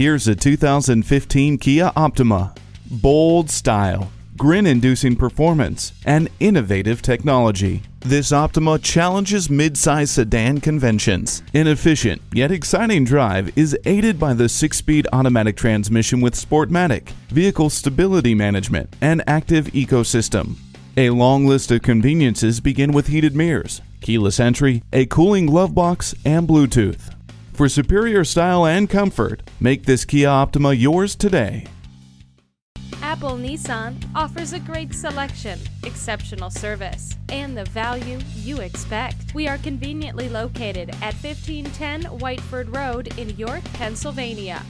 Here's a 2015 Kia Optima. Bold style, grin-inducing performance, and innovative technology. This Optima challenges mid-size sedan conventions. An efficient yet exciting drive is aided by the 6-speed automatic transmission with Sportmatic, vehicle stability management, and active ecosystem. A long list of conveniences begin with heated mirrors, keyless entry, a cooling glove box, and Bluetooth. For superior style and comfort, make this Kia Optima yours today. Apple Nissan offers a great selection, exceptional service, and the value you expect. We are conveniently located at 1510 Whiteford Road in York, Pennsylvania.